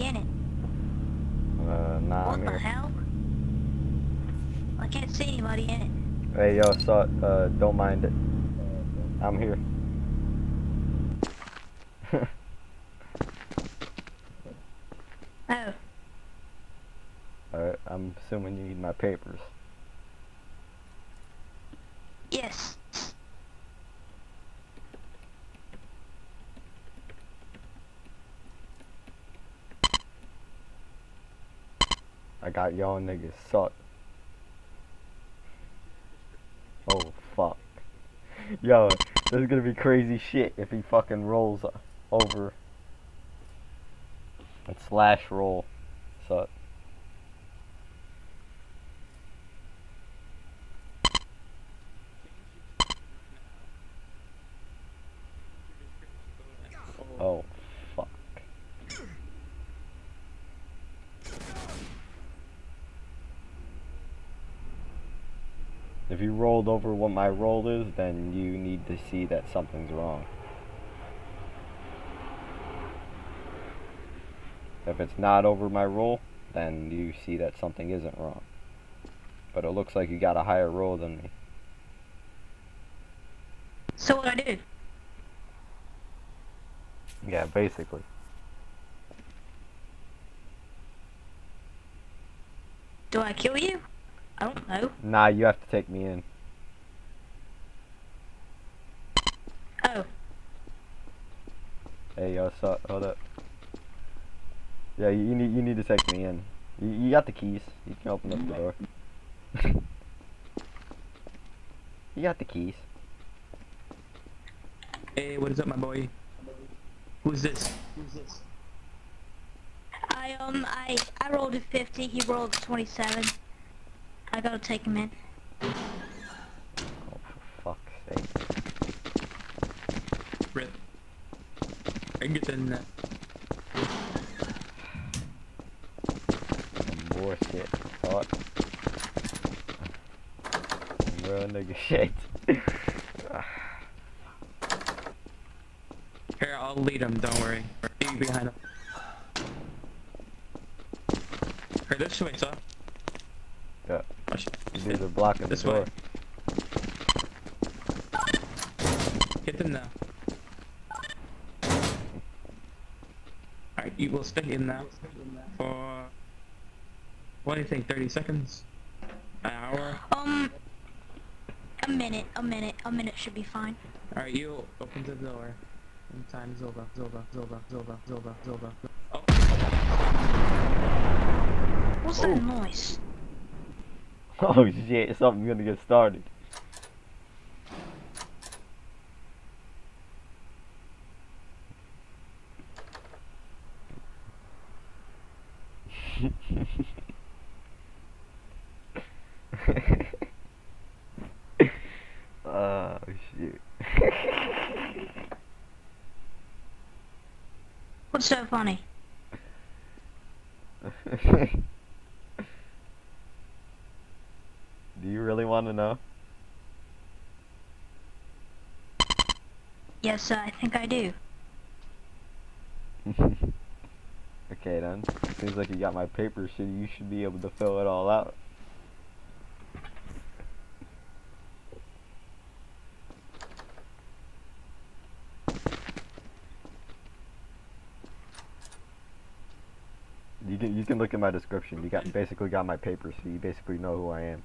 in it? Uh, nah, what I'm the here. hell? I can't see anybody in it. Hey, yo, so, uh, don't mind it. I'm here. oh. Alright, I'm assuming you need my papers. Yes. I got y'all niggas suck. Oh, fuck. Yo, this is gonna be crazy shit if he fucking rolls over. And slash roll. Suck. Oh, fuck. If you rolled over what my roll is, then you need to see that something's wrong. If it's not over my roll, then you see that something isn't wrong. But it looks like you got a higher roll than me. So what I did? Yeah, basically. Do I kill you? I don't know. Nah, you have to take me in. Oh, Hey, yo, so, hold up. Yeah, you, you need you need to take me in. You, you got the keys. You can open up the door. you got the keys. Hey, what is up, my boy? Who's this? Who's this? I um I I rolled a 50. He rolled a 27. I gotta take him in. Oh, for fuck's sake. Rip. I can get in that. Some more shit. Fuck. Some real nigga shit. Here, I'll lead him, don't worry. Be behind him. Here, this way, son. Yeah. Watch. These are blocking the This door. way. Hit them now. Alright, you will stay in now for... What do you think, 30 seconds? An hour? Um, a minute, a minute, a minute should be fine. Alright, you open the door. And time is over, over, over, over, over, over. Oh, What's Oh. that noise? Oh shit, something's gonna get started. oh shit. What's so funny? Do you really want to know? Yes, uh, I think I do. okay then. Seems like you got my paper, so you should be able to fill it all out. You can you can look at my description. You got basically got my paper, so you basically know who I am.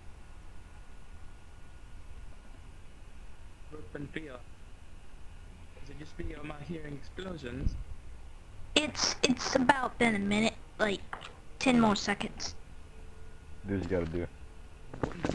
Open fear. Is it just me or am I hearing explosions? It's it's about been a minute, like ten more seconds. Do what you gotta do. Wonderful.